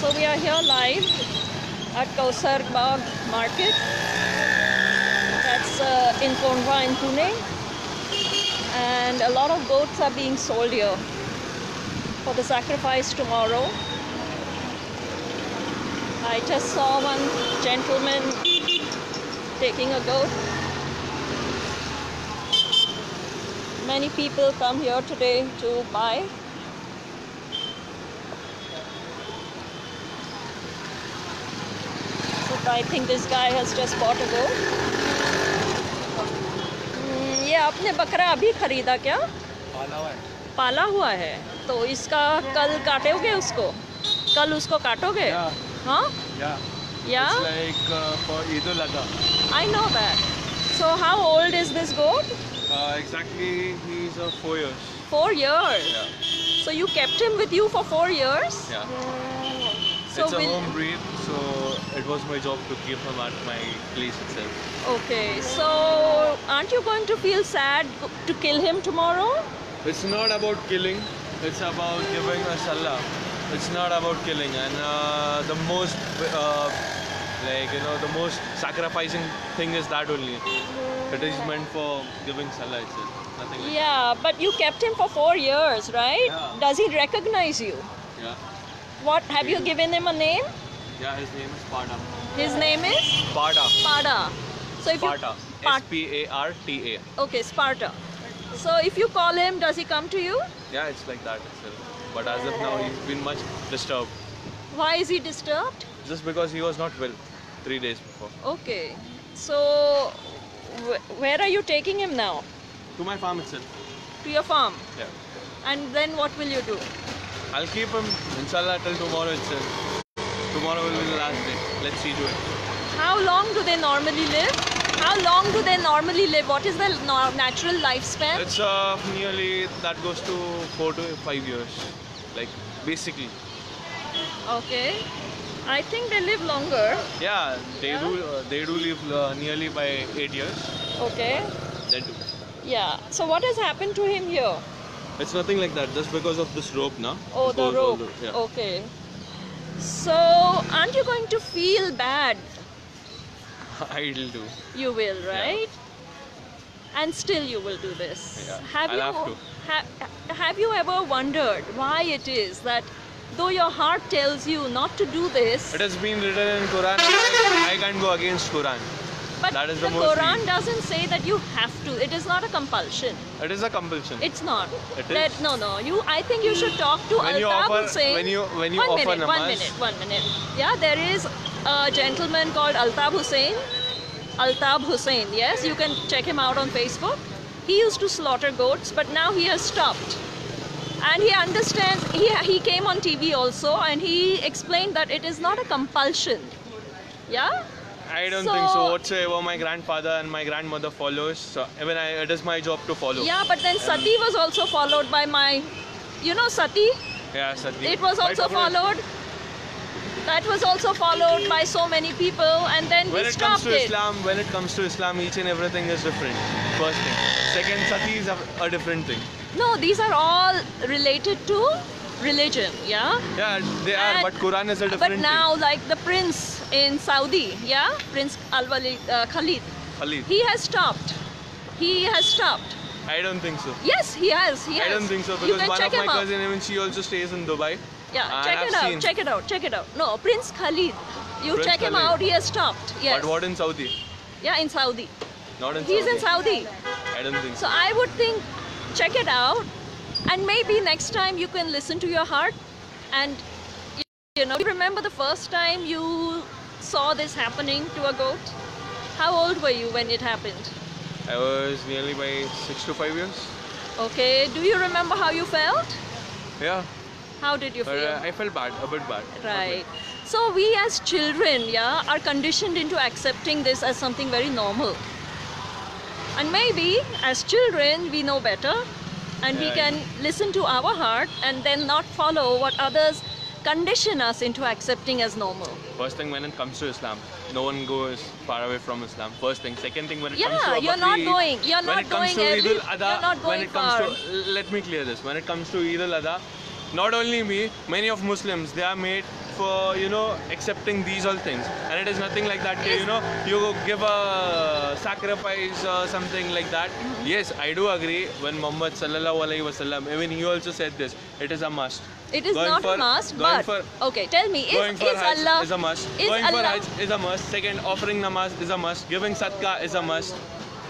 So we are here live at Kausar Baug Market. That's uh, in Kondwa in Pune. And a lot of goats are being sold here for the sacrifice tomorrow. I just saw one gentleman taking a goat. Many people come here today to buy. I think this guy has just bought a goat ये आपने बकरा अभी ख़रीदा क्या? पाला हुआ है। पाला हुआ है। तो इसका कल काटोगे उसको? कल उसको काटोगे? हाँ? Yeah. I know that so how old is this goat exactly four years so you kept with you for four years so it was my job to keep him at my place itself. Okay. So aren't you going to feel sad to kill him tomorrow? It's not about killing, it's about giving a salah. It's not about killing, and uh, the most, uh, like you know, the most sacrificing thing is that only. It is meant for giving salah itself. Nothing like Yeah, but you kept him for four years, right? Yeah. Does he recognize you? Yeah. What have you given him a name? Yeah, his name is Pada. His name is Pada. Pada. So if Sparta. you Sparta. S P A R T A. Okay, Sparta. So if you call him, does he come to you? Yeah, it's like that itself. But as of now, he's been much disturbed. Why is he disturbed? Just because he was not well three days before. Okay. So wh- where are you taking him now? To my farm itself. To your farm. Yeah. And then what will you do? I'll keep him, inshallah, till tomorrow itself. Tomorrow will be the last day. Let's see to it. How long do they normally live? How long do they normally live? What is the natural lifespan? It's uh, nearly, that goes to four to five years. Like, basically. Okay. I think they live longer. Yeah, they Yeah? do uh, they do live uh, nearly by eight years. Okay. They do. Yeah. So what has happened to him here? It's nothing like that. Just because of this rope, now. Oh, the rope. yeah. Okay. So aren't you going to feel bad? I'll do. You will, right? And still you will do this. Yeah, Have I'll you have to. ha- have you ever wondered why it is that though your heart tells you not to do this, It has been written in Quran. I can't go against Quran. But that is the, the Quran doesn't say that you have to. It is not a compulsion. It is a compulsion. It's not. It That- is. no, no. You. I think you should talk to When offer- Hussain. when you- when you one offer minute, one minute, one minute. Yeah, there is a gentleman called Altab Hussain. Altab Hussain. Yes, you can check him out on Facebook. He used to slaughter goats, but now he has stopped. And he understands. He he came on TV also, and he explained that it is not a compulsion. Yeah. I don't think so. So- uh, Whatsoever my grandfather and my grandmother follows, so even I, it is my job to follow. Yeah, but then Sati was also followed by my, you know, Sati. Yeah, Sati. It was also followed. That was also followed by so many people, and then When we it comes to it. Islam, when it comes to Islam, each and everything is different. First thing. Second, Sati is a, a different thing. No, these are all related to religion, yeah. Yeah, they are, And- but Quran is a different But now, like the prince in Saudi, yeah, Prince Al Walid uh, Khalid. Khalid. he has stopped. He has stopped. I don't think so. Yes, he has. He has. I don't think so because one of my cousin, even she also stays in Dubai. Yeah, check have it out. seen. Check it out. Check it out. No, Prince Khalid. You Prince check him out. He has stopped. Yes. But what in Saudi? Yeah, in Saudi. Not in He's Saudi. in Saudi. I don't think so. So I would think, check it out, and maybe next time you can listen to your heart, and you, you know, remember the first time you saw this happening to a goat. How old were you when it happened? I was nearly by six to five years. Okay. Do you remember how you felt? Yeah. How did you feel? uh, I felt bad, a bit bad. Right. So we as children, yeah, are conditioned into accepting this as something very normal. And maybe as children we know better and we Yeah. can listen to our heart and then not follow what others condition us into accepting as normal. First thing when it comes to Islam, no one goes far away from Islam. First thing. Second thing when it Yeah, comes to you're not going- you're when not it comes going to early, Adha, you're not when it comes far. to let me clear this. When it comes to Eid al Adha, not only me, many of Muslims, they are made for you know accepting these all things, and it is nothing like that. You know, you give a sacrifice or something like that. Yes, I do agree. When Muhammad sallallahu alaihi wasallam, even he also said this. It is a must. It is Going not for- a must, but for- okay. Tell me, Going is, for is Hajj Allah is a must. Is Going Allah, for Hajj is a must. Second, offering namaz is a must. Giving sadaqah is a must.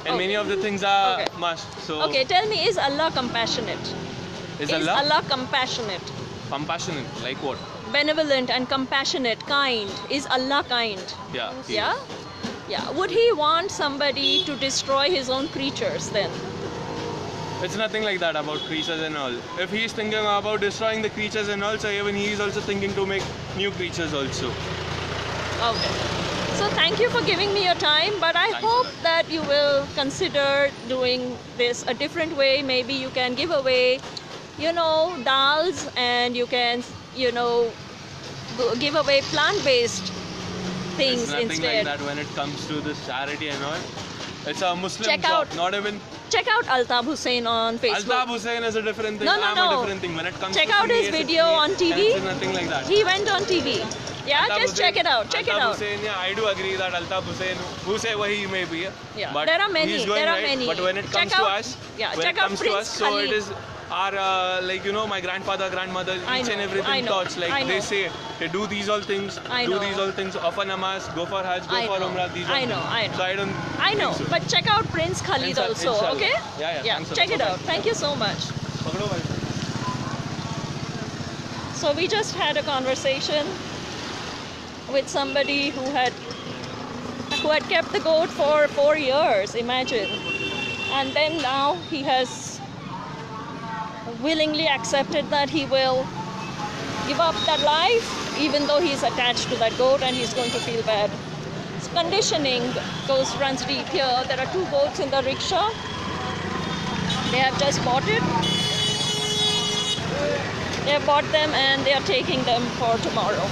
And many of the things are Okay. must. So Okay, tell me, is Allah compassionate? is Allah, compassionate? compassionate? Like what? Benevolent and compassionate, kind. Is Allah kind? Yeah. Yeah? is. Yeah. Would he want somebody to destroy his own creatures then? It's nothing like that about creatures and all. If he's thinking about destroying the creatures and all, so even he is also thinking to make new creatures also. Okay. So thank you for giving me your time, but I Thanks hope that you will consider doing this a different way. Maybe you can give away, you know, dals and you can, you know, give away plant-based things it's nothing instead. like that when it comes to this charity and all. It's a Muslim Check job, out- not even. Check out Altab Hussein on Facebook. Altab Hussein is a different thing. No, no, I'm no. a different thing. When it comes Check to out his video on TV. Nothing like that. He went on TV. Yeah, Altaf just check it out. Check it Altaf out. Hussain, yeah, I do agree that Altaf Hussein, who say may be, Yeah, but there are many, there are right. many. But when it Check comes to out- us, yeah, when check it out comes to us, so it is are uh, like you know my grandfather, grandmother, I each know, and everything thoughts. Like they say, they do these all things, I do know. these all things, offer namaz, go for Hajj, go I for know. Umrah. These I know, things. I know. So I don't. I know, so. but check out Prince Khalid Insha also. Inshallah. Okay. Yeah, yeah. yeah. Check it out. Thank you so much. So we just had a conversation with somebody who had who had kept the goat for four years. Imagine, and then now he has willingly accepted that he will give up that life, even though he's attached to that goat and he's going to feel bad. It's conditioning goes runs deep here. There are two goats in the rickshaw. They have just bought it. They have bought them and they are taking them for tomorrow.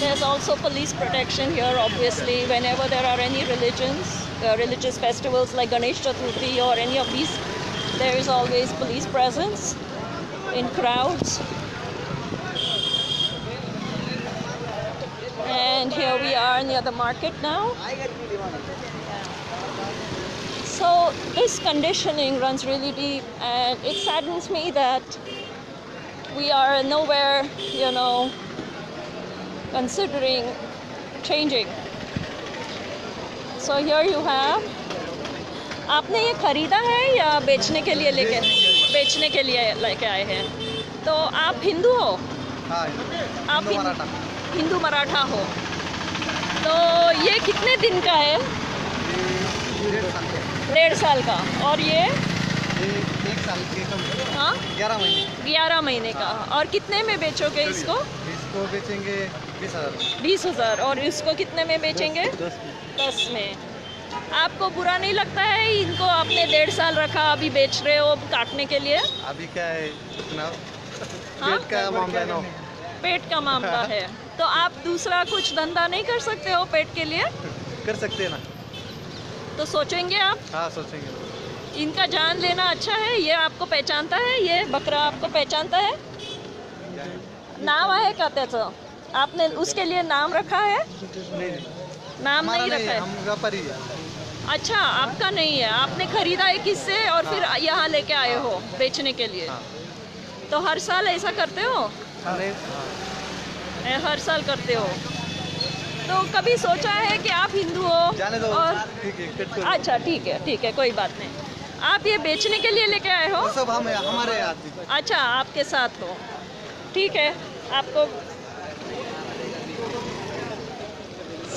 There's also police protection here, obviously, whenever there are any religions, uh, religious festivals like Ganesh Chaturthi or any of these, there is always police presence in crowds. And here we are near the other market now. So this conditioning runs really deep, and it saddens me that we are nowhere, you know, considering changing. So here you have आपने ये खरीदा है या बेचने के लिए लेके? बेचने के लिए लेके आए हैं। तो आप हिंदू हो? हाँ आप हिंदू मराठा। हिंदू मराठा हो। तो ये कितने दिन का है? डेढ़ साल के। और ये? ये एक साल के कम। हाँ? ग्यारह महीने। ग्यारह महीने का। और कितने में बेचोगे इसको? इसको बेचेंगे बीस हज़ार। बीस हज़ार। और इसको कितने में बेचेंगे? दस में। आपको बुरा नहीं लगता है? इनको आपने डेढ़ साल रखा अभी बेच रहे हो काटने के लिए? अभी क्या है इतना? हाँ? पेट का मामला है पेट का मामला है। तो आप दूसरा कुछ धंधा नहीं कर सकते हो पेट के लिए? कर सकते हैं ना। तो सोचेंगे आप? हाँ सोचेंगे। इनका जान लेना अच्छा है? ये आपको पहचानता है? ये बकरा आपको पहचानता है? नाम आहे का? त्याचं आपने उसके लिए नाम रखा है? नाम नहीं रखा है? है हम व्यापारी है। अच्छा आपका नहीं है। आपने खरीदा है किससे और फिर हाँ। यहाँ लेके आए हो बेचने के लिए? हाँ। तो हर साल ऐसा करते हो? हाँ। हर साल करते हो? तो कभी सोचा है कि आप हिंदू हो जाने दो। और है अच्छा ठीक है ठीक है कोई बात नहीं। आप ये बेचने के लिए लेके आए हो? सब हम हमारे आदमी अच्छा आपके साथ हो। ठीक है आपको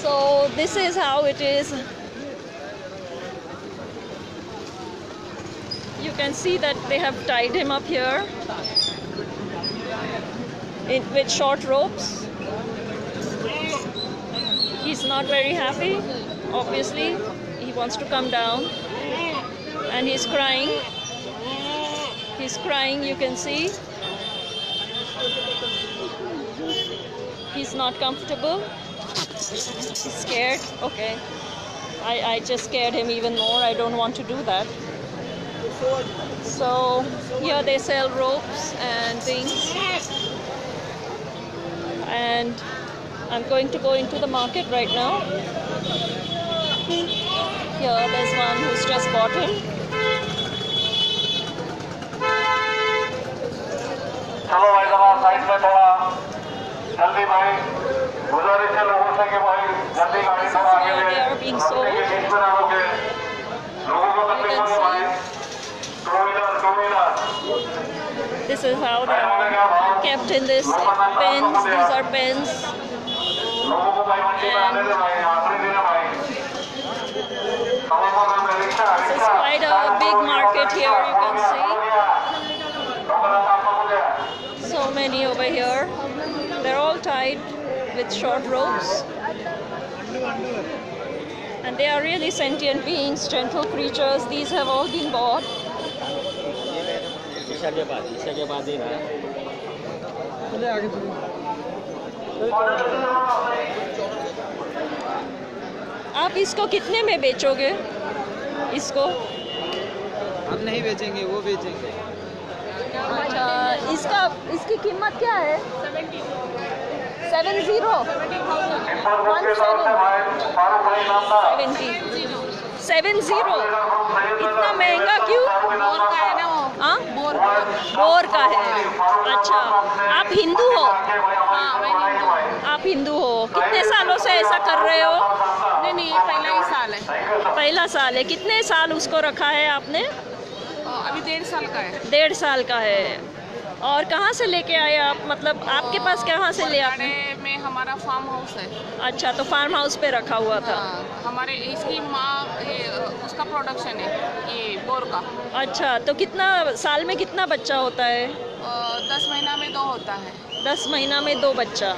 So this is how it is. You can see that they have tied him up here in, with short ropes. He's not very happy, obviously. He wants to come down and he's crying. He's crying, you can see. He's not comfortable. scared okay I, I just scared him even more i don't want to do that So here they sell ropes and things. And I'm going to go into the market right now. Here there's one who's just bought him. चलो भाई साहब side में थोड़ा जल्दी भाई गुजारिश है so they are being sold. This is how they are kept in this pens. These are pens. And this is quite a big market here, you can see. So many over here. They're all tied. With short ropes. And they are really sentient beings, gentle creatures. These have all been bought. ही आप इसको कितने में बेचोगे इसको हम नहीं बेचेंगे वो बेचेंगे अच्छा इसका इसकी कीमत क्या है seven zero one seventy seven zero इतना महँगा क्यों? बोर का है ना वो। हाँ? बोर बोर का है। अच्छा। आप हिंदू हो? हाँ मैं नहीं आप हिंदू हो? कितने सालों से ऐसा कर रहे हो? नहीं नहीं ये पहला ही साल है। पहला साल है। कितने साल उसको रखा है आपने? अभी डेढ़ साल का है। डेढ़ साल का है। और कहाँ से लेके आए आप? मतलब आपके पास कहाँ से ले आपने? में हमारा फार्म हाउस है। अच्छा तो फार्म हाउस पे रखा हुआ था। हाँ, हमारे इसकी माँ उसका प्रोडक्शन है ये बोर का। अच्छा तो कितना साल में कितना बच्चा होता है? दस महीना में दो होता है। दस महीना में दो बच्चा।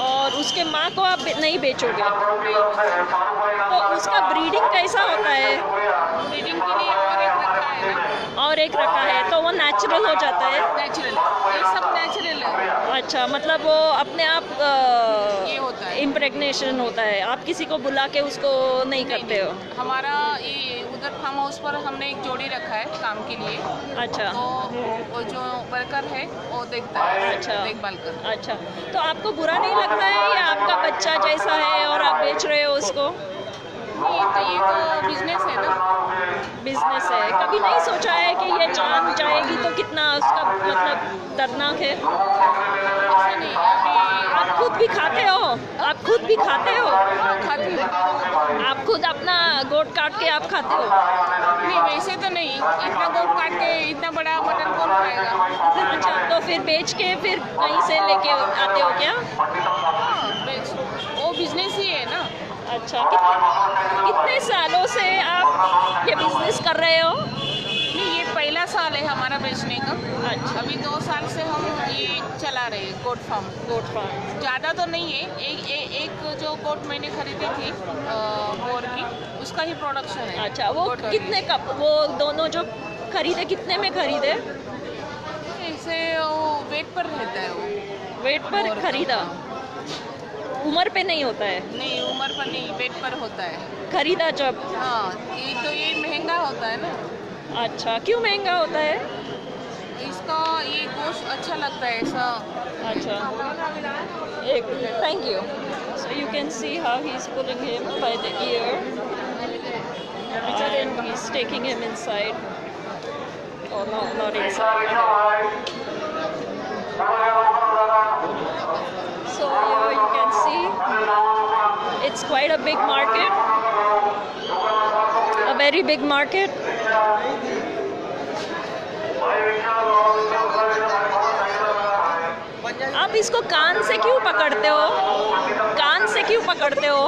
और उसके माँ को आप नहीं बेचोगे? तो उसका ब्रीडिंग कैसा होता है? ब्रीडिंग के लिए और एक रखा है तो वो नेचुरल हो जाता है। नेचुरल ये सब नेचुरल है। अच्छा मतलब वो अपने आप ये होता है। इम्प्रेगनेशन होता है। आप किसी को बुला के उसको नहीं करते हो? हमारा ये उधर फार्म हाउस पर हमने एक जोड़ी रखा है काम के लिए। अच्छा। तो वो जो वर्कर है वो देखता है। अच्छा। देखभाल कर अच्छा। तो आपको बुरा नहीं लगता है या आपका बच्चा जैसा है और आप बेच रहे हो उसको? नहीं तो ये तो बिज़नेस है ना। बिज़नेस है। कभी नहीं सोचा है कि ये जान जाएगी तो कितना उसका मतलब दर्दनाक है। ऐसा नहीं आप खुद भी खाते हो आप खुद भी खाते हो। खाती हूँ आप खुद अपना गोट काट के आप खाते हो। नहीं वैसे तो नहीं। इतना गोट काट के इतना बड़ा मटन कौन खाएगा? अच्छा तो फिर बेच के फिर कहीं से लेके आते हो क्या हाँ, बेच- वो बिज़नेस ही है ना अच्छा कितने सालों से आप ये बिज़नेस कर रहे हो? नहीं ये पहला साल है हमारा बेचने का। अच्छा। अभी दो साल से हम ये चला रहे हैं गोट फार्म गोट फार्म ज़्यादा तो नहीं है। एक ए, एक जो गोट मैंने खरीदी थी बोर की उसका ही प्रोडक्शन है। अच्छा वो कितने कप वो दोनों जो खरीदे कितने में खरीदे। ऐसे वो वेट पर रहता है वो वेट पर खरीदा? उम्र पे नहीं होता है? नहीं उम्र पर नहीं वेट पर होता है। खरीदा जब हाँ ये तो ये महँगा होता है ना। अच्छा क्यों महँगा होता है? इसका ये गोश्त अच्छा लगता है ऐसा। अच्छा। एक thank you so you can see how he is pulling him by the ear and he's taking him inside. Oh no not inside. So you see it's quite a big market. A very big market. आप इसको कान से क्यों पकड़ते हो? कान से क्यों पकड़ते हो?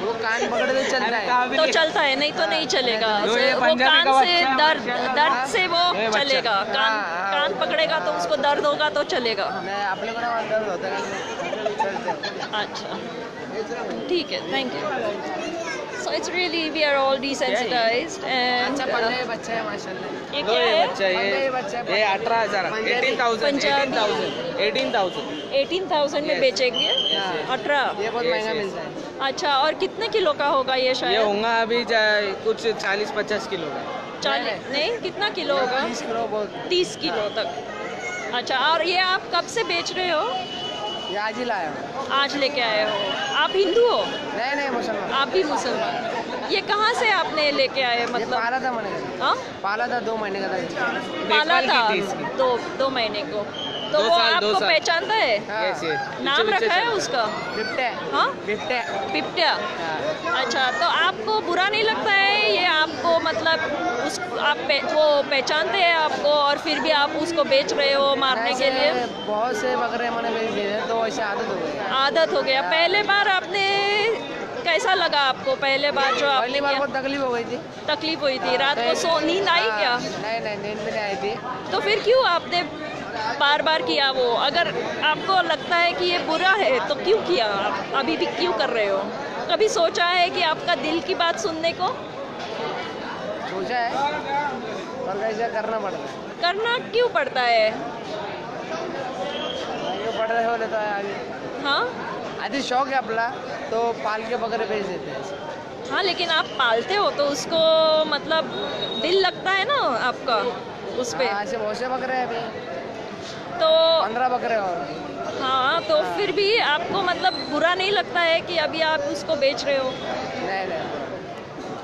वो कान पकड़ के चल रहा है। तो चलता है नहीं तो नहीं चलेगा। वो कान से दर्द दर्द हाँ। से वो चलेगा। कान हाँ, हाँ। कान पकड़ेगा तो उसको दर्द होगा तो चलेगा। नाही आपल्याकडे अंदाज होता का अच्छा। ठीक है thank you so it's really we are all desensitized and बच्चा है माशाल्लाह। ये क्या है? बच्चा ये ये अठारह हज़ार eighteen thousand eighteen thousand eighteen thousand eighteen thousand में बेचेंगे. अठारह। ये बहुत महँगा. मिलता है अच्छा और कितने किलो का होगा ये शायद? ये होगा अभी कुछ चालीस पचास किलो का। चालीस नहीं कितना किलो होगा? तीस किलो तीस किलो तक। अच्छा और ये आप कब से बेच रहे हो? ये आज ही लाया हूँ। आज लेके आए हो। आप हिंदू हो? नहीं नहीं मुसलमान। आप भी मुसलमान। ये कहाँ से आपने लेके आए ये मतलब? पाला था मैंने हाँ? पाला था दो महीने का था पाला था। दो दो महीने को। तो वो साल, आपको पहचानता है? हाँ। Yes, yes. नाम रखा है उसका? बिपटे हाँ? पिपटिया हाँ। अच्छा तो आपको बुरा नहीं लगता है? ये आपको मतलब उस आप पे, वो पहचानते हैं आपको और फिर भी आप उसको बेच रहे हो मारने के लिए? बहुत से बकरे मैंने बेच दिए तो ऐसे आदत हो गई आदत हो गया। पहले बार आपने कैसा लगा आपको? पहले बार जो आपने पहली बार बहुत तकलीफ़ हो गई थी। तकलीफ़ हुई थी। रात को सो नींद आई क्या? नहीं नहीं नींद भी नहीं आई थी। तो फिर क्यों आपने बार बार किया वो। अगर आपको लगता है कि ये बुरा है तो क्यों किया? आप अभी भी क्यों कर रहे हो? कभी सोचा है कि आपका दिल की बात सुनने को? सोचा है। पर ऐसा करना पड़ता है? करना क्यों पड़ता है? पड़ रहे हो लेता है आगे हाँ? आधी शौक है अपना तो पाल के बकरे बेच देते हैं। हाँ लेकिन आप पालते हो तो उसको मतलब दिल लगता है ना आपका उस पे? हाँ, ऐसे बहुत से बकरे हैं अभी। तो पंद्रह बकरे और? हाँ तो हाँ। फिर भी आपको मतलब बुरा नहीं लगता है कि अभी आप उसको बेच रहे हो? नहीं नहीं।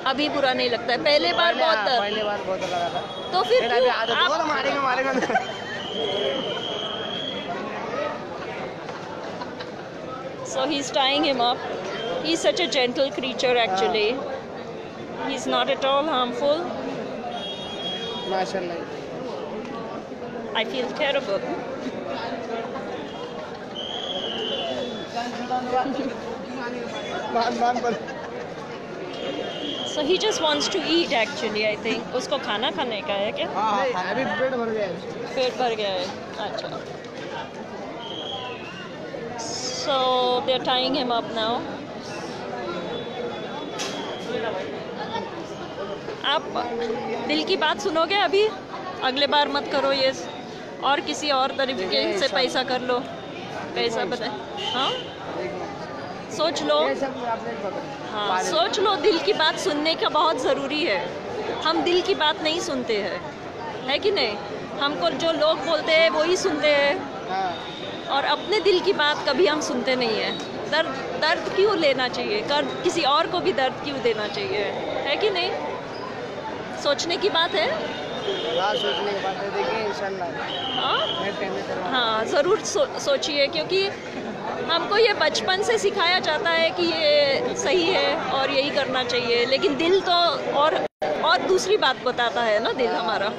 अभी बुरा नहीं लगता है। पहले बार बहुत हाँ, पहले बार बहुत लगा था। तो फिर आप मारेंगे मारेंगे so he is tying him up he is such a gentle creature actually he. Is not at all harmful माशाल्लाह। I feel terrible. So he just wants to eat actually, I think. उसको खाना खाने का है क्या? नहीं, अभी पेट भर गया है पेट भर गया है अच्छा So they're tying him up now. आप दिल की बात सुनोगे अभी अगले बार मत करो ये और किसी और तरीके से पैसा कर लो। पैसा पता हाँ? सोच लो। हाँ सोच लो, दिल की बात सुनने का बहुत ज़रूरी है। हम दिल की बात नहीं सुनते हैं। है कि नहीं? हमको जो लोग बोलते हैं, वही सुनते हाँ। और अपने दिल की बात कभी हम सुनते नहीं हैं। दर्द दर्द क्यों लेना चाहिए? कर, किसी और को भी दर्द क्यों देना चाहिए? है कि नहीं? सोचने की बात है? हाँ सोचने की देखिए इंशाल्लाह। हाँ? हाँ ज़रूर सो, सोचिए क्योंकि हमको ये बचपन से सिखाया जाता है कि ये सही है और यही करना चाहिए। लेकिन दिल तो और और दूसरी बात बताता है ना दिल हमारा।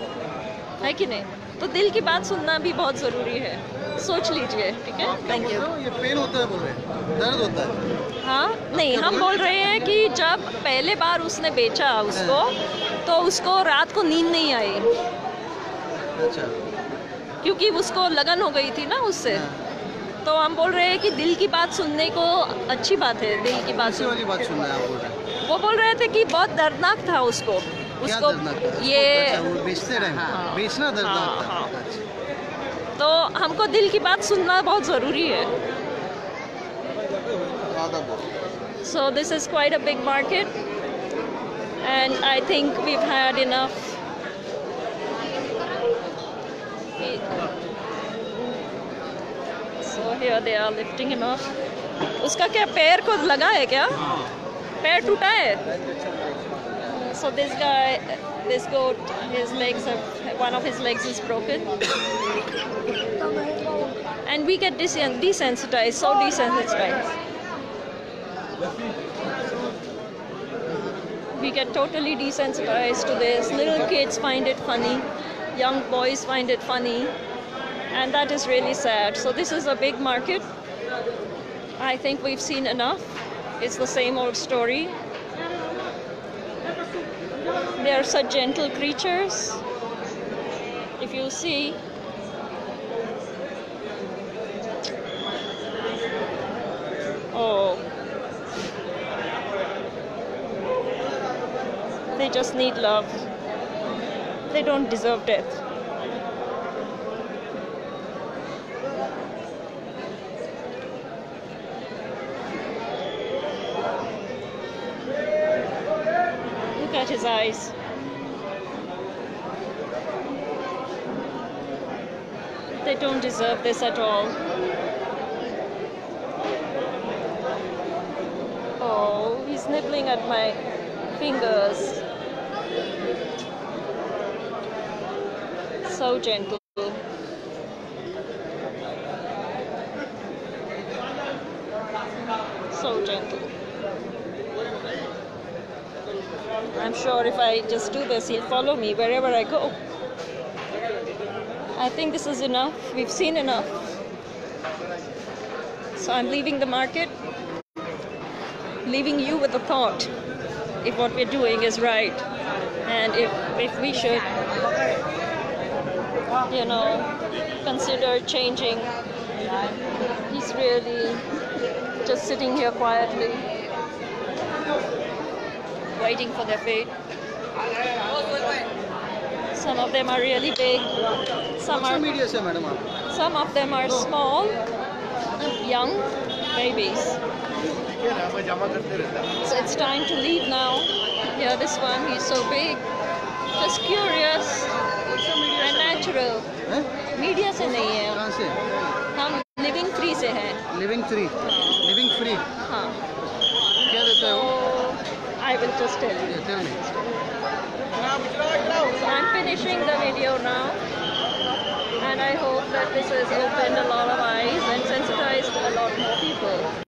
है कि नहीं? तो दिल की बात सुनना भी बहुत ज़रूरी है। सोच लीजिए ठीक है? थैंक यू ये पेन होता है बोल रहे हैं। दर्द होता है। हाँ नहीं हम बोल रहे हैं? कि जब पहले बार उसने बेचा उसको तो उसको रात को नींद नहीं आई। अच्छा। क्योंकि उसको लगन हो गई थी ना उससे। तो हम बोल रहे हैं कि दिल की बात सुनने को अच्छी बात है दिल की बात दूसरी सुन वाली बात सुन रहे हैं आप बोल रहे हैं। वो बोल रहे थे कि बहुत दर्दनाक था उसको। उसको ये अच्छा बेचते रहे हाँ। बेचना दर्दनाक हाँ, हाँ। अच्छा। तो हमको दिल की बात सुनना बहुत ज़रूरी है आदब हो। So this is quite a big market, and I think we've had enough. So here they are lifting him up. उसका क्या पैर को लगा है क्या पैर टूटा है So this guy, this goat, his legs have one of his legs is broken, and we get desen- desensitized, so desensitized. we get totally desensitized to this. Little kids find it funny, young boys find it funny, and that is really sad. So, this is a big market. I think we've seen enough. It's the same old story. They are such gentle creatures. If you see, oh, They just need love. They don't deserve death. They don't deserve this at all. Oh, he's nibbling at my fingers. So gentle. So gentle. I'm sure if I just do this, he'll follow me wherever I go. I think this is enough. We've seen enough. So I'm leaving the market, leaving you with the thought if what we're doing is right and if, if we should, you know, consider changing. He's really just sitting here quietly, waiting for their fate. Some of them are really big, some are media से madam आप some of them are small, young babies. So it's time to leave now. Yeah, this one, he's so big. Just curious and natural. हैं media से नहीं है कहाँ से हम living free से हैं लिविंग फ्री लिविंग फ्री हाँ क्या देते तो हो I will just tell you. Yeah, tell me. I'm finishing the video now and I hope that this has opened a lot of eyes and sensitized a lot more people.